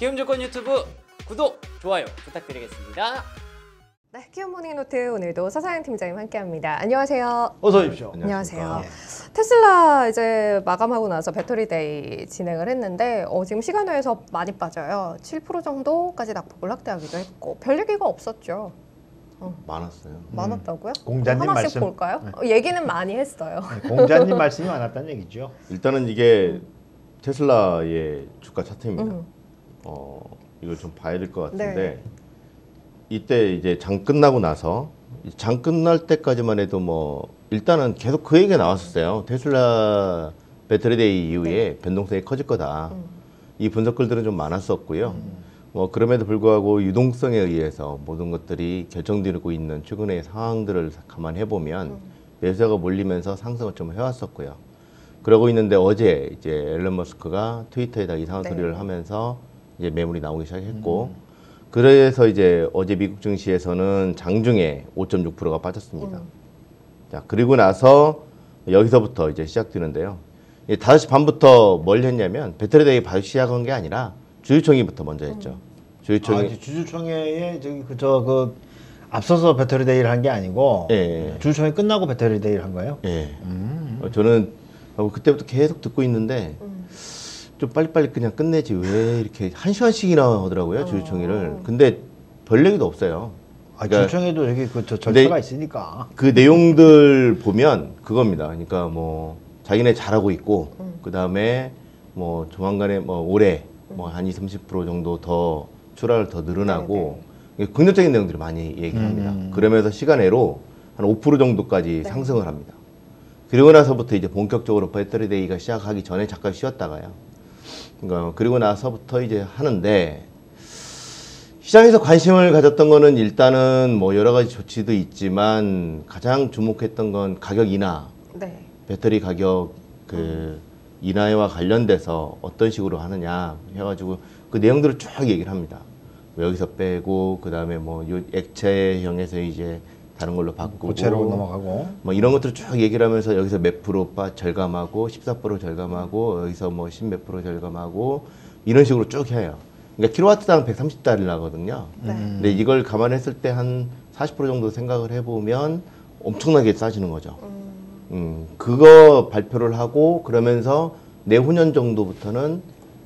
키움증권 유튜브 구독, 좋아요 부탁드리겠습니다. 네, 키움 morning note 오늘도 서상영 팀장님 함께합니다. 안녕하세요. 어서 오십시오. 안녕하세요. 예. 테슬라 이제 마감하고 나서 Battery Day 진행을 했는데 어, 지금 시간 외에서 많이 빠져요. 7% 정도까지 낙폭을 확대하기도 했고 별 얘기가 없었죠. 많았어요. 많았다고요? 공자님 하나씩 말씀. 볼까요? 어, 얘기는 많이 했어요. 네, 공자님 말씀이 많았다는 얘기죠. 일단은 이게 테슬라의 주가 차트입니다. 음. 어, 이걸 좀 봐야 될 것 같은데 네. 이때 이제 장 끝나고 나서 이장 끝날 때까지만 해도 뭐 일단은 계속 그 얘기가 나왔었어요. 테슬라 배터리데이 이후에 네. 변동성이 커질 거다. 음. 이 분석글들은 좀 많았었고요. 뭐 그럼에도 불구하고 유동성에 의해서 모든 것들이 결정되고 있는 최근의 상황들을 감안해 보면 음. 매수가 몰리면서 상승을 좀 해왔었고요. 그러고 있는데 어제 이제 앨런 머스크가 트위터에다 이상한 네. 소리를 하면서 이제 매물이 나오기 시작했고 그래서 이제 어제 미국 증시에서는 장중에 5.6%가 빠졌습니다. 음. 자 그리고 나서 여기서부터 이제 시작되는데요. 이 5시 반부터 뭘 했냐면 배터리데이 바로 시작한 게 아니라 주주총회부터 먼저 했죠. 음. 아, 주주총회 이제 주주총회에 저기 그저 그 앞서서 배터리 데이를 한 게 아니고 예, 예. 주주총회 끝나고 배터리 데이를 한 거예요. 예. 음. 어, 저는 어, 그때부터 계속 듣고 있는데 음. 좀 빨리빨리 그냥 끝내지 왜 이렇게 한 시간씩이나 하더라고요 주주총회를. 어. 근데 별 얘기도 없어요. 아, 그러니까 주주총회도 저기 그저 근데 절차가 있으니까. 그 내용들 보면 그겁니다. 그러니까 뭐 자기네 잘하고 있고 음. 그 다음에 뭐 조만간에 뭐 올해 뭐한 20, 30% 정도 더 출하를 더 늘어나고 긍정적인 내용들을 많이 얘기를 합니다. 음. 그러면서 시간외로 한 5% 정도까지 네. 상승을 합니다. 그리고 나서부터 이제 본격적으로 배터리 데이가 시작하기 전에 잠깐 쉬었다가요. 그러니까 그리고 나서부터 이제 하는데 시장에서 관심을 가졌던 거는 일단은 뭐 여러 가지 조치도 있지만 가장 주목했던 건 가격 인하, 네. 배터리 가격 그 인하와 관련돼서 어떤 식으로 하느냐 해가지고 그 내용들을 쭉 얘기를 합니다. 뭐 여기서 빼고 그 다음에 뭐요 액체형에서 이제 다른 걸로 바꾸고 고체로 넘어가고. 뭐 이런 것들을 쭉 얘기를 하면서 여기서 몇 프로 빠 절감하고 14% 절감하고 여기서 뭐 10 몇 프로 절감하고 이런 식으로 쭉 해요. 그러니까 킬로와트당 130달러 나거든요. 네. 근데 이걸 감안했을 때 한 40% 정도 생각을 해보면 엄청나게 싸지는 거죠. 음. 음, 그거 발표를 하고 그러면서 내후년 정도부터는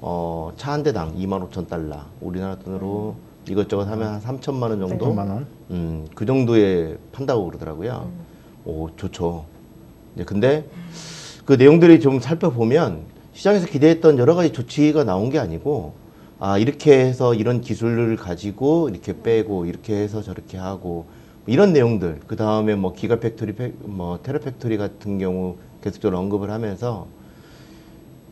어, 차 한 대당 2만 5천 달러 우리나라 돈으로 이것저것 하면 한 3천만 원 정도 5천만 원. 음, 그 정도에 판다고 그러더라고요. 음. 오, 좋죠. 이제 근데 그 내용들이 좀 살펴보면 시장에서 기대했던 여러 가지 조치가 나온 게 아니고 아, 이렇게 해서 이런 기술을 가지고 이렇게 빼고 이렇게 해서 저렇게 하고 이런 내용들 그 다음에 뭐 giga factory, fac- 뭐 tera factory 같은 경우 계속적으로 언급을 하면서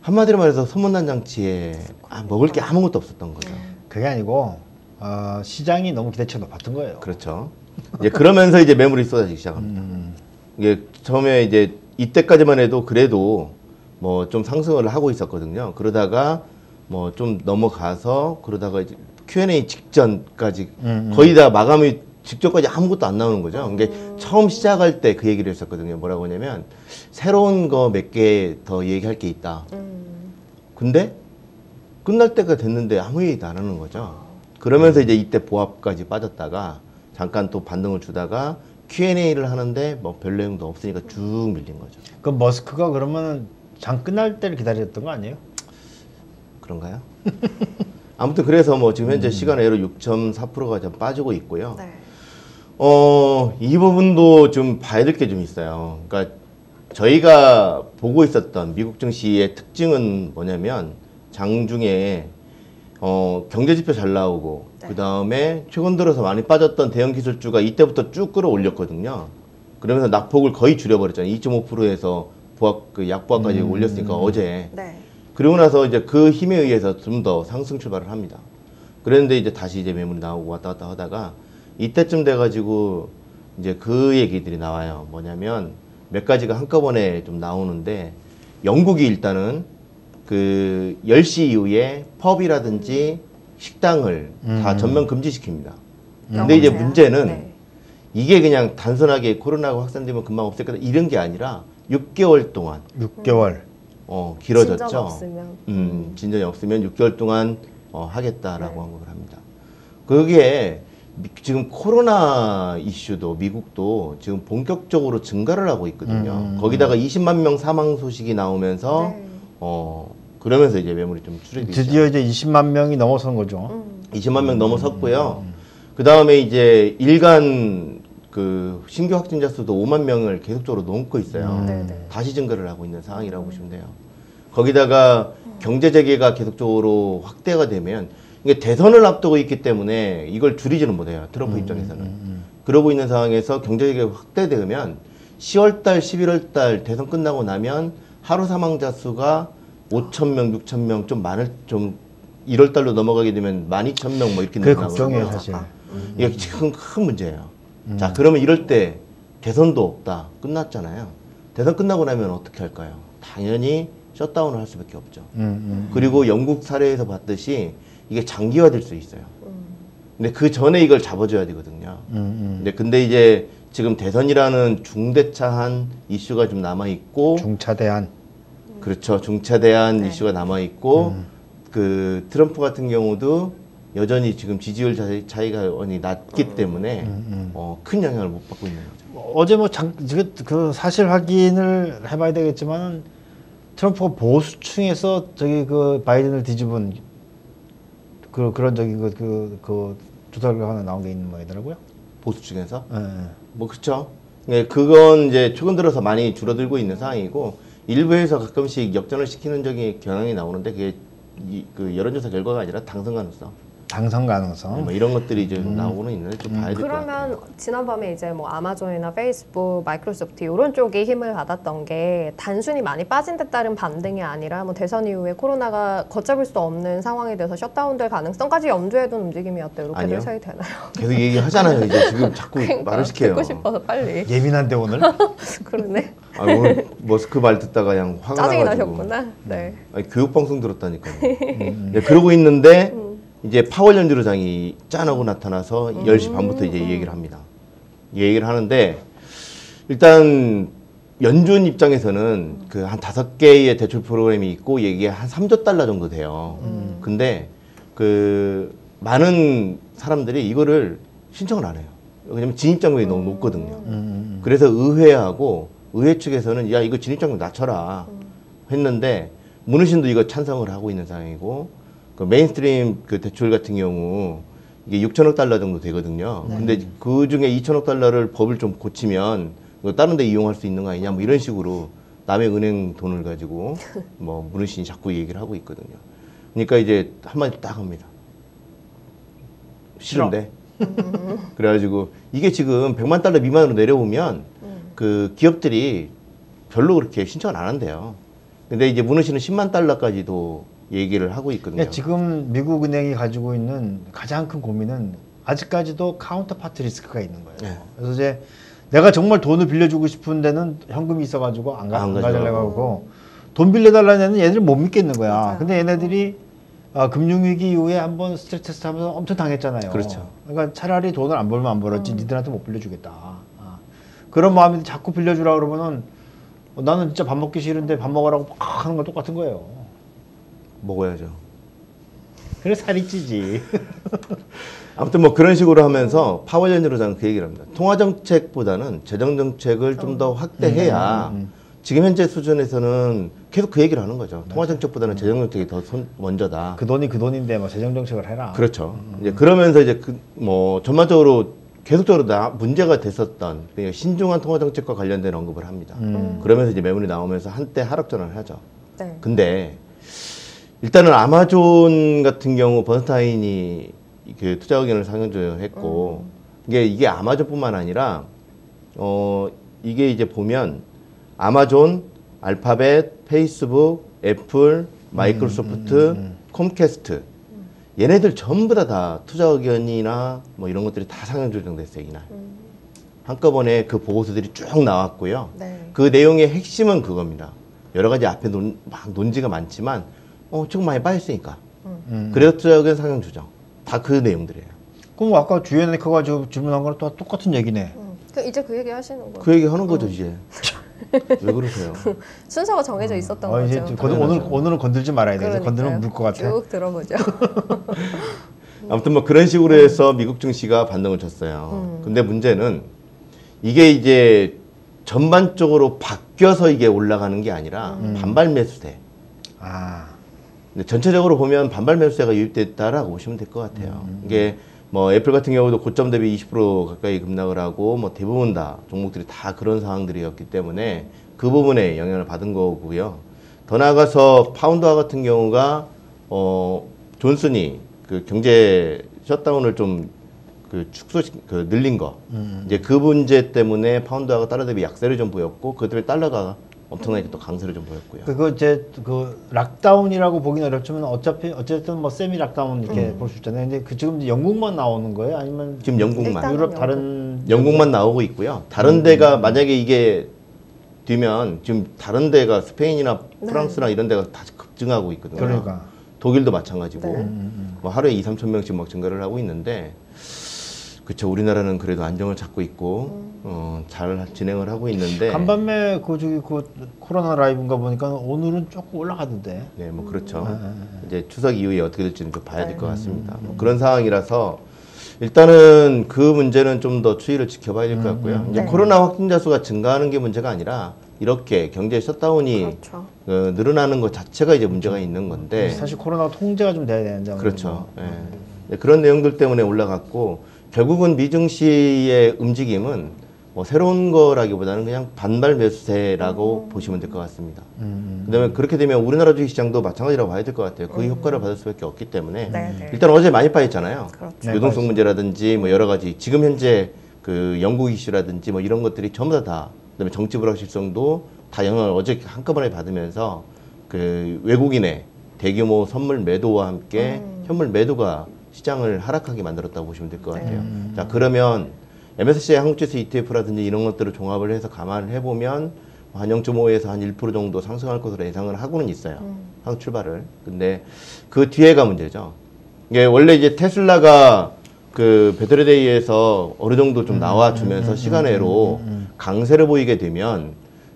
한마디로 말해서 소문난 잔치에 아, 먹을 게 아무것도 없었던 거죠. 그게 아니고 어, 시장이 너무 기대치가 높았던 거예요. 그렇죠. 이제 그러면서 이제 매물이 쏟아지기 시작합니다. 음. 이게 처음에 이제 이때까지만 해도 그래도 뭐 좀 상승을 하고 있었거든요. 그러다가 뭐 좀 넘어가서 그러다가 이제 Q&A 직전까지 음, 음. 거의 다 마감이 직전까지 아무것도 안 나오는 거죠. 이게 처음 시작할 때 그 얘기를 했었거든요. 뭐라고 하냐면 새로운 거 몇 개 더 얘기할 게 있다. 음. 근데 끝날 때가 됐는데 아무 얘기도 안 하는 거죠. 그러면서 이제 이때 보합까지 빠졌다가 잠깐 또 반등을 주다가 Q&A를 하는데 뭐 별 내용도 없으니까 쭉 밀린 거죠. 그 머스크가 그러면 장 끝날 때를 기다렸던 거 아니에요? 그런가요? 아무튼 그래서 뭐 지금 현재 시간외로 6.4%가 좀 빠지고 있고요. 네. 어, 이 부분도 좀 봐야 될 게 좀 있어요. 그러니까 저희가 보고 있었던 미국 증시의 특징은 뭐냐면 장중에 어, 경제 지표 잘 나오고 네. 그 다음에 최근 들어서 많이 빠졌던 대형 기술주가 이때부터 쭉 끌어올렸거든요. 그러면서 낙폭을 거의 줄여버렸잖아요. 2.5%에서 부합 그 약부합까지 음. 올렸으니까 어제. 네. 그리고 나서 이제 그 힘에 의해서 좀 더 상승 출발을 합니다. 그랬는데 이제 다시 이제 매물이 나오고 왔다 갔다 하다가 이때쯤 돼가지고 이제 그 얘기들이 나와요. 뭐냐면 몇 가지가 한꺼번에 좀 나오는데 영국이 일단은 그 10시 이후에 펍이라든지 식당을 다 음. 전면 금지시킵니다. 근데 이제? 문제는 네. 이게 그냥 단순하게 코로나가 확산되면 금방 없앨 거다 이런 게 아니라 6개월 동안 6개월. 어, 길어졌죠. 진전 없으면. 음, 진전이 없으면 6개월 동안 어, 하겠다라고 언급을 합니다. 그게 미- 지금 코로나 이슈도 미국도 지금 본격적으로 증가를 하고 있거든요. 음. 거기다가 20만 명 사망 소식이 나오면서 네. 어 그러면서 이제 매물이 좀 줄어들기 드디어 이제 20만 명이 넘어선 거죠. 음. 20만 명 넘어섰고요. 그 다음에 이제 일간 그 신규 확진자 수도 5만 명을 계속적으로 넘고 있어요. 음. 네네. 다시 증가를 하고 있는 상황이라고 보시면 돼요. 거기다가 경제 재개가 계속적으로 확대가 되면 이게 대선을 앞두고 있기 때문에 이걸 줄이지는 못해요. 트럼프 입장에서는. 그러고 있는 상황에서 경제 재개가 확대되면 10월달, 11월달 대선 끝나고 나면 하루 사망자 수가 5천 명, 6천 명 좀 많을 좀 1월 달로 넘어가게 되면 12,000명 뭐 이렇게 그게. 걱정이에요, 사실. 이게 지금 큰 문제예요. 자, 그러면 이럴 때 대선도 없다. 끝났잖아요. 대선 끝나고 나면 어떻게 할까요? 당연히 셧다운을 할 수밖에 없죠. 음, 음. 그리고 영국 사례에서 봤듯이 이게 장기화될 수 있어요. 음. 근데 그 전에 이걸 잡아줘야 되거든요. 음, 음. 근데 근데 이제 지금 대선이라는 중대차한 이슈가 좀 남아 있고 중차대한. 그렇죠. 중차대한 네. 이슈가 남아 있고 음. 그 트럼프 같은 경우도 여전히 지금 지지율 차이- 차이가 많이 낮기 때문에 음, 어, 큰 영향을 못 받고 있는 거죠. 어제 뭐 장, 그, 그 사실 확인을 해봐야 되겠지만 트럼프가 보수층에서 저기 그 바이든을 뒤집은 그 그런 저기 그그 그 조사 결과 하나 나온 게 있는 모양이더라고요. 보수 측에서 예, 예. 뭐 그렇죠. 네, 그건 이제 최근 들어서 많이 줄어들고 있는 상황이고 일부에서 가끔씩 역전을 시키는 적이 경향이 나오는데 그게 이, 그 여론조사 결과가 아니라 당선 가능성 당선 가능성. 뭐 이런 것들이 이제 나오고는 있는데 좀 봐야 될 것 같아요. 그러면 지난밤에 이제 뭐 아마존이나 페이스북, 마이크로소프트 이런 쪽이 힘을 받았던 게 단순히 많이 빠진 데 따른 반등이 아니라 뭐 대선 이후에 코로나가 걷잡을 수 없는 상황이 돼서 셔다운될 가능성까지 염두에 둔 움직임이었다 이렇게 아니요. 해석이 되나요? 계속 얘기하잖아요. 이제 지금 자꾸 그러니까 말을 시켜요. 듣고 싶어서 빨리 예민한데 오늘. 그러네 아, 오늘 머스크 말 듣다가 그냥 화가 짜증이 나가지고 나셨구나. 네. 아니, 교육 방송 들었다니까요. 네, 그러고 있는데 이제 파월 연주로장이 짠하고 나타나서 10시 반부터 이제 이 얘기를 합니다. 이 얘기를 하는데 일단 연준 입장에서는 그 한 다섯 개의 대출 프로그램이 있고 이게 한 3조 달러 정도 돼요. 근데 그 많은 사람들이 이거를 신청을 안 해요. 왜냐면 진입장벽이 너무 높거든요. 음, 그래서 의회하고 의회 측에서는 야 이거 진입장벽 낮춰라 했는데 므누신도 이거 찬성을 하고 있는 상황이고 그 Main Street 그 대출 같은 경우 이게 6천억 달러 정도 되거든요. 근데 그 중에 2천억 달러를 법을 좀 고치면 이거 다른 데 이용할 수 있는 거 아니냐 뭐 이런 식으로 남의 은행 돈을 가지고 뭐 므누신이 자꾸 얘기를 하고 있거든요. 그러니까 이제 한마디 딱 합니다. 싫은데. 그래가지고 이게 지금 100만 달러 미만으로 내려오면 그 기업들이 별로 그렇게 신청을 안 한대요. 근데 이제 므누신은 10만 달러까지도 얘기를 하고 있거든요. 그러니까 지금 미국 은행이 가지고 있는 가장 큰 고민은 아직까지도 counterpart 리스크가 있는 거예요. 네. 그래서 이제 내가 정말 돈을 빌려주고 싶은 데는 현금이 있어가지고 안, 가, 안 안 가죠. 가지려고 하고 돈 빌려달라는 애는 얘들이 못 믿겠는 거야. 맞아요. 근데 얘네들이 아, 금융위기 이후에 한번 스트레스 테스트 하면서 엄청 당했잖아요. 그렇죠. 그러니까 차라리 돈을 안 벌면 안 벌었지 니들한테 못 빌려주겠다. 아. 그런 마음이 자꾸 빌려주라 그러면은 어, 나는 진짜 밥 먹기 싫은데 밥 먹으라고 막 하는 거 똑같은 거예요. 먹어야죠. 그래 살이 찌지. 아무튼 뭐 그런 식으로 하면서 파월 연주로장은 그 얘기를 합니다. 통화 정책보다는 재정 정책을 좀 더 확대해야 지금 현재 수준에서는 계속 그 얘기를 하는 거죠. 통화 정책보다는 재정 정책이 더 손- 먼저다. 그 돈이 그 돈인데 뭐 재정 정책을 해라. 그렇죠. 이제 그러면서 이제 그 뭐 전반적으로 계속적으로 나 문제가 됐었던 그러니까 신중한 통화 정책과 관련된 언급을 합니다. 음. 그러면서 이제 매물이 나오면서 한때 하락전환을 하죠. 네. 근데 일단은 아마존 같은 경우 버스타인이 그 투자 의견을 상정했고 이게 이게 아마존뿐만 아니라 어 이게 이제 보면 아마존, 알파벳, 페이스북, 애플, 마이크로소프트, 콤캐스트 얘네들 전부 다, 다 투자 의견이나 뭐 이런 것들이 다 상향 조정됐어요 이날 한꺼번에 그 보고서들이 쭉 나왔고요. 네. 그 내용의 핵심은 그겁니다. 여러 가지 앞에 논, 막 논지가 많지만 어 조금 많이 빠졌으니까 음. 그래서 투자 의견 상향 조정 다 그 내용들이에요. 그럼 아까 주연에커가 저 질문한 거랑 또 똑같은 얘기네. 음. 그 이제 그 얘기 하시는 거예요? 그 얘기 하는 거죠 이제. 왜 그러세요? 순서가 정해져 있었던 어, 이제 거죠. 건- 오늘. 오늘은 건들지 말아야 돼. 그러니까요. 건들면 물 것 같아. 쭉 들어보죠. 아무튼 뭐 그런 식으로 해서 미국 증시가 반등을 쳤어요. 근데 문제는 이게 이제 전반적으로 바뀌어서 이게 올라가는 게 아니라 반발 매수세. 아, 전체적으로 보면 반발 매수세가 유입됐다라고 보시면 될 것 같아요. 이게 뭐 애플 같은 경우도 고점 대비 20% 가까이 급락을 하고 뭐 대부분 다 종목들이 다 그런 상황들이었기 때문에 그 부분에 영향을 받은 거고요. 더 나아가서 파운드화 같은 경우가 어 존슨이 그 경제 셧다운을 좀 그 축소 그 늘린 거 이제 그 문제 때문에 파운드화가 달러 대비 약세를 좀 보였고 그 때문에 달러가 엄청나게 또 강세를 좀 보였고요. 그거 이제 그 lockdown이라고 보기는 어렵지만 어차피 어쨌든 뭐 semi lockdown 이렇게 볼 수 있잖아요. 근데 그 지금 이제 영국만 나오는 거예요? 아니면 지금 영국만 일단- 유럽 영국. 다른 영국만 나오고 있고요. 다른 데가 만약에 이게 되면 지금 다른 데가 스페인이나 프랑스나 이런 데가 다 급증하고 있거든요. 그러니까 독일도 마찬가지고 네. 뭐 하루에 2, 3천 명씩 막 증가를 하고 있는데 그렇죠. 우리나라는 그래도 안정을 찾고 있고 어, 잘 진행을 하고 있는데 간밤에 그 저기 그 코로나 라이브인가 보니까 오늘은 조금 올라가던데. 네, 뭐 그렇죠. 아, 아, 이제 추석 이후에 어떻게 될지는 좀 봐야 될것 네. 같습니다. 뭐 그런 상황이라서 일단은 그 문제는 좀 더 추이를 지켜봐야 될 것 같고요. 이제 네. 코로나 확진자 수가 증가하는 게 문제가 아니라 이렇게 경제 셧다운이 그렇죠. 어, 늘어나는 것 자체가 이제 문제가 있는 건데 사실 코로나 통제가 좀 돼야 되는데. 네. 그렇죠. 예. 네, 그런 내용들 때문에 올라갔고 결국은 미증시의 움직임은 뭐 새로운 거라기보다는 그냥 반발 매수세라고 보시면 될 것 같습니다. 음. 그다음에 그렇게 되면 우리나라 주식 시장도 마찬가지라고 봐야 될 것 같아요. 그 효과를 받을 수밖에 없기 때문에 네, 네. 일단 어제 많이 빠졌잖아요. 그렇죠. 네, 유동성 빠졌어요. 문제라든지 뭐 여러 가지 지금 현재 그 영국 이슈라든지 뭐 이런 것들이 전부 다, 다 그다음에 정치 불확실성도 다 영향을 어제 한꺼번에 받으면서 그 외국인의 대규모 선물 매도와 함께 음. 현물 매도가 시장을 하락하게 만들었다고 보시면 될것 네. 같아요. 음. 자 그러면 MSCI 한국지수 ETF라든지 이런 것들을 종합을 해서 감안을 해보면 한 0.5에서 한 1% 정도 상승할 것으로 예상을 하고는 있어요. 음. 한 출발을. 근데 그 뒤에가 문제죠. 이게 원래 이제 테슬라가 그 배터리데이에서 어느 정도 좀 나와주면서 시간외로 강세를 보이게 되면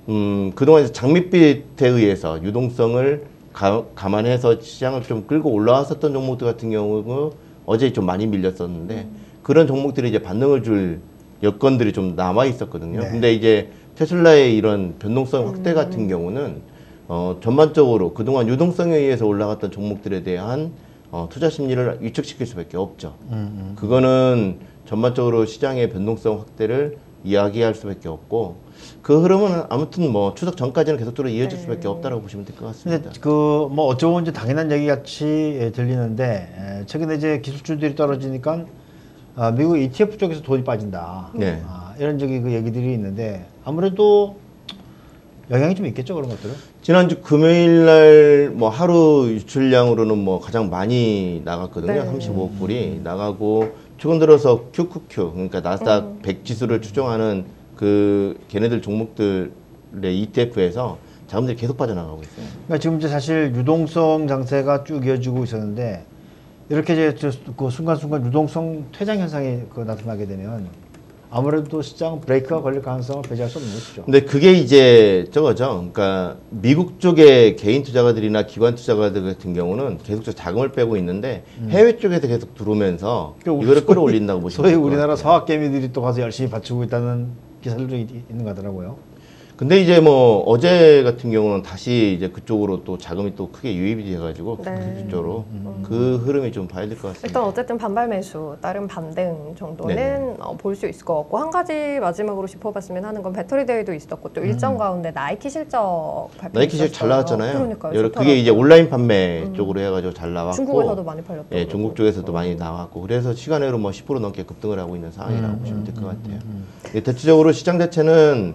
음, 그동안 장밋빛에 의해서 유동성을 가, 감안해서 시장을 좀 끌고 올라왔었던 종목들 같은 경우는 어제 좀 많이 밀렸었는데 그런 종목들이 이제 반등을 줄 여건들이 좀 남아 있었거든요. 네. 근데 이제 테슬라의 이런 변동성 확대 같은 경우는 어, 전반적으로 그동안 유동성에 의해서 올라갔던 종목들에 대한 어, 투자 심리를 위축시킬 수밖에 없죠. 음, 그거는 전반적으로 시장의 변동성 확대를 이야기할 수밖에 없고 그 흐름은 아무튼 뭐 추석 전까지는 계속적으로 이어질 네. 수밖에 없다라고 보시면 될 것 같습니다. 그뭐 어쩌면 이제 당연한 얘기 같이 예, 들리는데 에, 최근에 이제 기술주들이 떨어지니까 아, 미국 ETF 쪽에서 돈이 빠진다. 네. 아, 이런 저기 그 얘기들이 있는데 아무래도 영향이 좀 있겠죠 그런 것들은. 지난주 금요일 날 뭐 하루 유출량으로는 뭐 가장 많이 나갔거든요. 네. 35억 불이 나가고 최근 들어서 QQQ 그러니까 나스닥 100 지수를 추종하는 그 걔네들 종목들의 ETF에서 자금들이 계속 빠져나가고 있어요. 그러니까 지금 이제 사실 유동성 장세가 쭉 이어지고 있었는데 이렇게 이제 저- 그 순간순간 유동성 퇴장 현상이 그 나타나게 되면 아무래도 시장 브레이크가 걸릴 가능성을 배제할 수 없는 것이죠. 근데 그게 이제 저거죠. 그러니까 미국 쪽의 개인 투자가들이나 기관 투자가들 같은 경우는 계속적으로 자금을 빼고 있는데 해외 쪽에서 계속 들어오면서 그러니까 이거를 끌어올린다고 보시면 소위 우리나라 같아요. 서학개미들이 또 가서 열심히 받치고 있다는 기사들도 있- 있는 것 같더라고요. 근데 이제 뭐 어제 같은 경우는 다시 이제 그쪽으로 또 자금이 또 크게 유입이 돼가지고 네. 그쪽으로 그 흐름이 좀 봐야 될 것 같습니다. 일단 어쨌든 반발 매수, 다른 반등 정도는. 어, 볼 수 있을 것 같고 한 가지 마지막으로 짚어봤으면 하는 건 배터리 대회도 있었고 또 일정 가운데 나이키 실적 발표 나이키 실잘 나왔잖아요. 그러니까요. 여러- 좋더라고요. 그게 이제 온라인 판매 쪽으로 해가지고 잘 나왔고 중국에서도 많이 팔렸고 예, 중국 쪽에서도 많이 나왔고 그래서 시간으로 뭐 10% 넘게 급등을 하고 있는 상황이라고 보시면 될 것 같아요. 예, 대체적으로 시장 자체는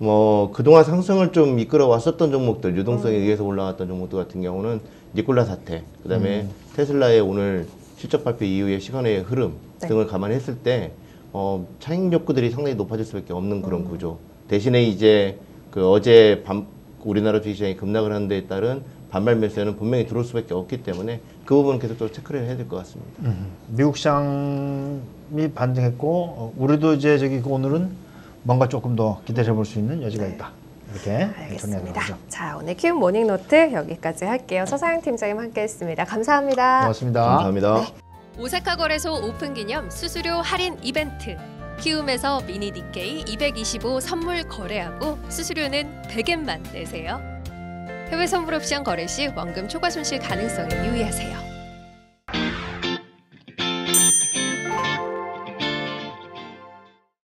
뭐 그동안 상승을 좀 이끌어 왔었던 종목들 유동성에 의해서 올라왔던 종목들 같은 경우는 니콜라 사태 그다음에 테슬라의 오늘 실적 발표 이후의 시간의 흐름 네. 등을 감안했을 때 어, 차익 욕구들이 상당히 높아질 수밖에 없는 그런 구조. 대신에 이제 그 어제 밤 우리나라 주식시장이 급락을 하는 데에 따른 반발 매수에는 분명히 들어올 수밖에 없기 때문에 그 부분은 계속적으로 체크를 해야 될 것 같습니다. 미국 시장이 반등했고 어, 우리도 이제 저기 그 오늘은 뭔가 조금 더 기대해 볼 수 있는 여지가 있다. 이렇게 알겠습니다. 자, 오늘 키움 모닝 노트 여기까지 할게요. 서상영 팀장님 함께했습니다. 감사합니다. 고맙습니다. 감사합니다. 오사카 거래소 오픈 기념 수수료 할인 이벤트. 키움에서 미니 니케이 225 선물 거래하고 수수료는 100엔만 내세요. 해외 선물 옵션 거래 시 원금 초과 손실 가능성에 유의하세요.